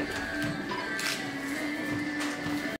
Thank you.